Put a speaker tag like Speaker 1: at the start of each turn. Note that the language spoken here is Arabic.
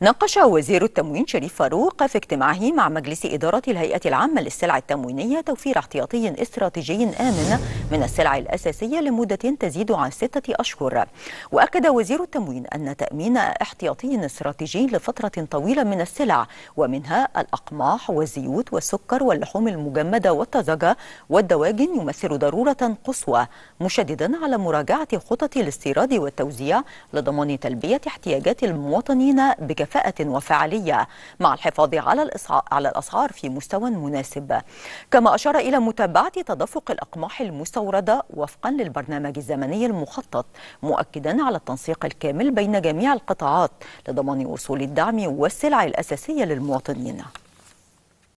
Speaker 1: ناقش وزير التموين شريف فاروق في اجتماعه مع مجلس إدارة الهيئة العامة للسلع التموينية توفير احتياطي استراتيجي آمن من السلع الأساسية لمدة تزيد عن ستة أشهر. وأكد وزير التموين أن تأمين احتياطي استراتيجي لفترة طويلة من السلع ومنها الأقماح والزيوت والسكر واللحوم المجمدة والطازجة والدواجن يمثل ضرورة قصوى مشددا على مراجعة خطط الاستيراد والتوزيع لضمان تلبية احتياجات المواطنين بكفاءة بكفاءة وفعالية مع الحفاظ على على الأسعار في مستوى مناسب. كما أشار إلى متابعة تدفق الأقماح المستوردة وفقا للبرنامج الزمني المخطط مؤكدا على التنسيق الكامل بين جميع القطاعات لضمان وصول الدعم والسلع الأساسية للمواطنين.